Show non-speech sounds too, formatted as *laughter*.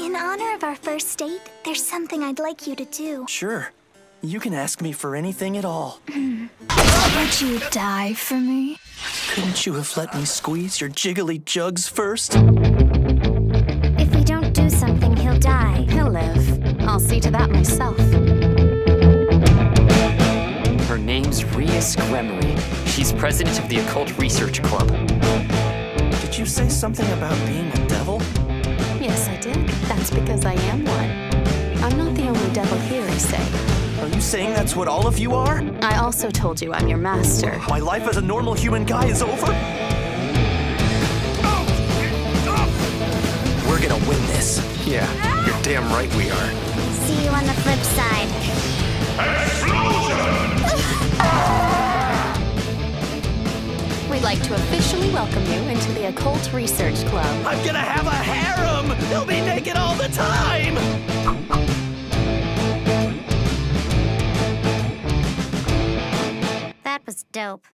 In honor of our first date, there's something I'd like you to do. Sure. You can ask me for anything at all. *laughs* Would you die for me? Couldn't you have let me squeeze your jiggly jugs first? If we don't do something, he'll die. He'll live. I'll see to that myself. Her name's Rias Gremory. She's president of the Occult Research Club. Did you say something about being a devil? Yes, I did. That's because I am one. I'm not the only devil here, I say. Are you saying that's what all of you are? I also told you I'm your master. My life as a normal human guy is over? We're gonna win this. Yeah, you're damn right we are. See you on the flip side. Explosion! *laughs* We'd like to officially welcome you into the Occult Research Club. I'm gonna have a harem! Dope.